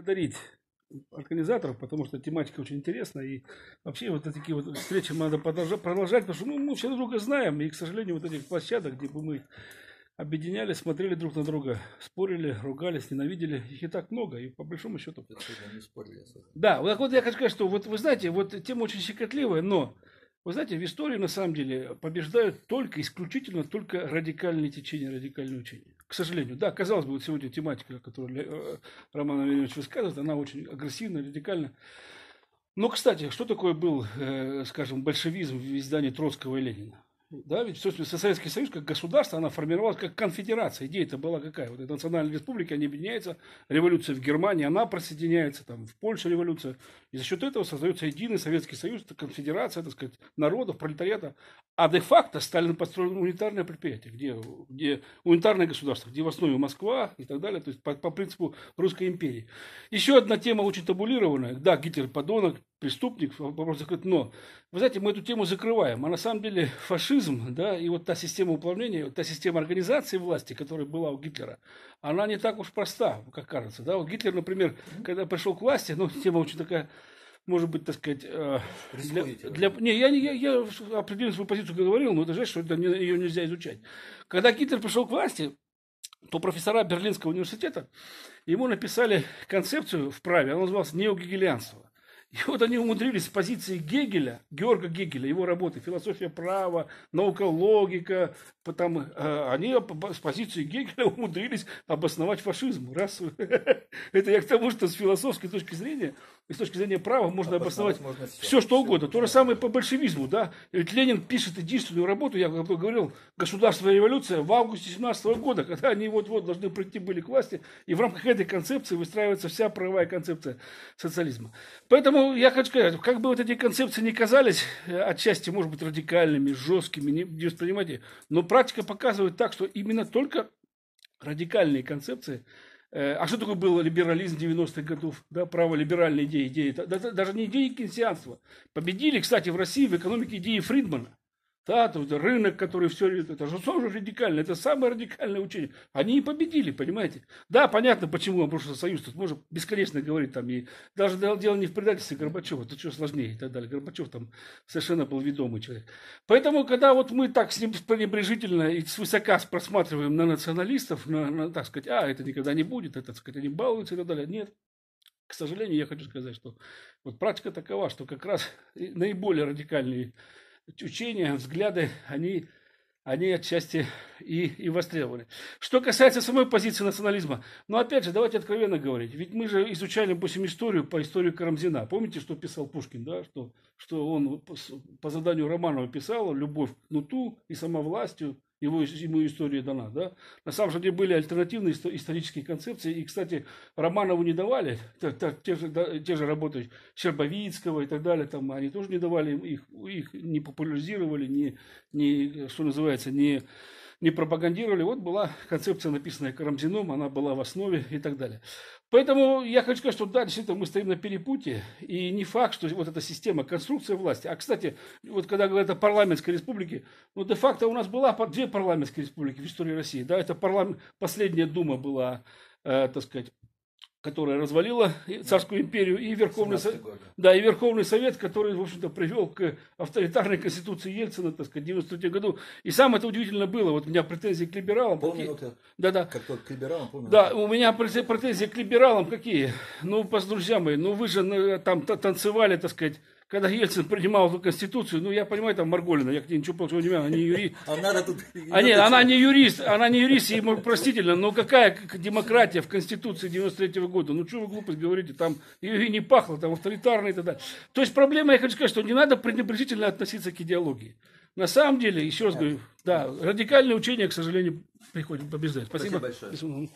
благодарить организаторов, потому что тематика очень интересная. И вообще вот такие вот встречи надо продолжать, продолжать потому что ну, мы все друг друга знаем. И, к сожалению, вот этих площадок, где бы мы объединялись, смотрели друг на друга, спорили, ругались, ненавидели. Их и так много, и по большому счету... Не спорили Да, вот, вот я хочу сказать, что вот вы знаете, вот тема очень щекотливая, но вы знаете, в истории на самом деле побеждают только, исключительно только радикальные течения, радикальные учения. К сожалению, да, казалось бы, вот сегодня тематика, которую э, Роман Владимирович высказывает, она очень агрессивная, радикальна. Но, кстати, что такое был, э, скажем, большевизм в издании Троцкого и Ленина? Да, ведь, собственно, Советский Союз как государство, она формировалась как конфедерация. Идея это была какая? Вот эта национальная республика, они объединяются, революция в Германии, она присоединяется, там, в Польше революция. И за счет этого создается единый Советский Союз, это конфедерация, так сказать, народов, пролетариата. А де-факто Сталин построил унитарное предприятие, где, где унитарное государство, где в основе Москва и так далее, то есть по, по принципу Русской империи. Еще одна тема очень табулированная. Да, Гитлер подонок, преступник, вопрос закрыт, но, вы знаете, мы эту тему закрываем, а на самом деле фашизм, да, и вот та система управления, та система организации власти, которая была у Гитлера, она не так уж проста, как кажется, да, вот Гитлер, например, когда пришел к власти, ну, тема очень такая, может быть, так сказать, э, для, для, не, я, я, я определил свою позицию, как говорил, но это же, что это ее нельзя изучать. Когда Гитлер пришел к власти, то профессора Берлинского университета ему написали концепцию в праве, она называлась неогегелианство. И вот они умудрились с позиции Гегеля, Георга Гегеля, его работы, философия права, наука, логика, потом, э, они с позиции Гегеля умудрились обосновать фашизм. Раз, это я к тому, что с философской точки зрения, и с точки зрения права можно обосновать, можно все, все, что угодно. То же самое по большевизму. Да? Ведь Ленин пишет единственную работу, я говорил, «Государственная революция» в августе 17 года, когда они вот-вот должны прийти были к власти, и в рамках этой концепции выстраивается вся правовая концепция социализма. Поэтому я хочу сказать, как бы вот эти концепции не казались э, отчасти, может быть, радикальными, жесткими, не, не воспринимайте, но практика показывает так, что именно только радикальные концепции а что такое был либерализм 90-х годов? Да, право-либеральные идеи, идеи. Даже не идеи кейнсианства. Победили, кстати, в России в экономике идеи Фридмана. Да, рынок, который все, это же тоже радикально, это самое радикальное учение. Они и победили, понимаете? Да, понятно, почему обрушился Союз, тут можно бесконечно говорить там, и даже дело не в предательстве Горбачева, тут что сложнее и так далее. Горбачев там совершенно был ведомый человек. Поэтому, когда вот мы так с ним пренебрежительно и свысока просматриваем на националистов, на, на, так сказать, а, это никогда не будет, это, так сказать, они балуются и так далее, нет. К сожалению, я хочу сказать, что вот практика такова, что как раз наиболее радикальные учения, взгляды, они, они отчасти и, и востребованы. Что касается самой позиции национализма, ну, опять же, давайте откровенно говорить. Ведь мы же изучали, допустим, историю по истории Карамзина. Помните, что писал Пушкин, да? Что, что он по, заданию Романова писал «Любовь к нуту и самовластию, его, ему история дана. Да? На самом деле были альтернативные исторические концепции. И, кстати, Романову не давали, те же, те же работы Щербовицкого и так далее, там, они тоже не давали, их, их не популяризировали, не, не, что называется, не не пропагандировали. Вот была концепция, написанная Карамзином, она была в основе и так далее. Поэтому я хочу сказать, что да, действительно мы стоим на перепутье, и не факт, что вот эта система, конструкция власти. А, кстати, вот когда говорят о парламентской республике, ну, де-факто у нас была две парламентские республики в истории России. Да, это парламент, последняя дума была, э, так сказать, которая развалила царскую империю, и Верховный, Совет, да, и Верховный Совет, который, в общем-то, привел к авторитарной конституции Ельцина, так сказать, в 93 году. И самое это удивительно было, вот у меня претензии к либералам. Полминуты. Да, да. Как к либералам, полминуты. Да, у меня претензии к либералам какие? Ну, друзья мои, ну вы же ну, там танцевали, так сказать, когда Ельцин принимал эту конституцию, ну, я понимаю, там Марголина, я к ней ничего плохого не имею, она не юрист. Она тут... А нет, она не юрист, она не юрист, ему простительно, но какая демократия в конституции 93 -го года? Ну, что вы глупость говорите, там и не пахло, там авторитарно и так далее. То есть проблема, я хочу сказать, что не надо пренебрежительно относиться к идеологии. На самом деле, еще раз говорю, да, радикальное учение, к сожалению, приходит побеждать. Спасибо. Спасибо большое.